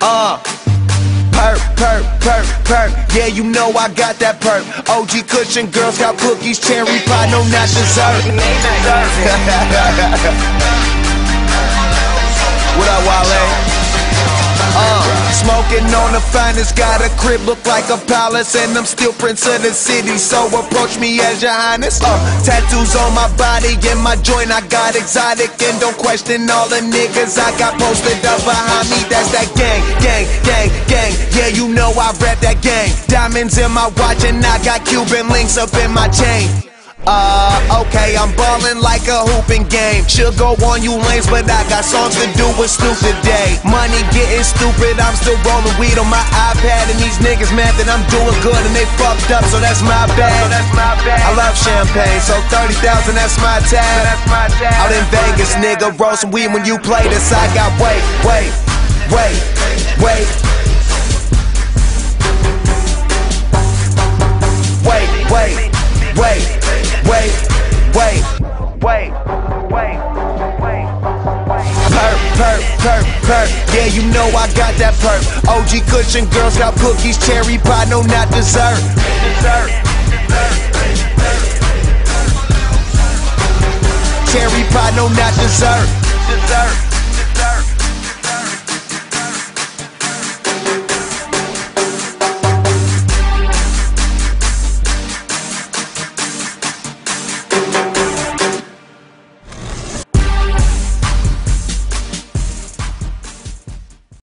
uh. Perp, perp, perp, perp. Yeah, you know I got that perp. OG Kush and, Girl Scout cookies, cherry pie, no, not dessert. smoking on the finest, got a crib look like a palace, and I'm still prince of the city. So approach me as your highness. Uh, tattoos on my body, in my joint I got exotic, and don't question all the niggas I got posted up behind me. That's that gang, gang, gang, gang. Yeah, you know I rap that gang. Diamonds in my watch, and I got Cuban links up in my chain. Uh, okay, I'm ballin' like a hooping game. Should go on you lanes, but I got songs to do with Snoop today. Money getting stupid, I'm still rolling weed on my iPad, and these niggas mad that I'm doing good and they fucked up, so that's my bad. I love champagne, so 30,000, that's my tab. Out in Vegas, nigga, roll some weed when you play this. I got wait, wait, wait. Wait, wait, wait, wait, wait, wait. Perp, perp, perp, perp. Yeah, you know I got that perp. OG Kush and, Girl Scout cookies, cherry pie, no, not dessert. Dessert. Cherry pie, no, not dessert. Dessert.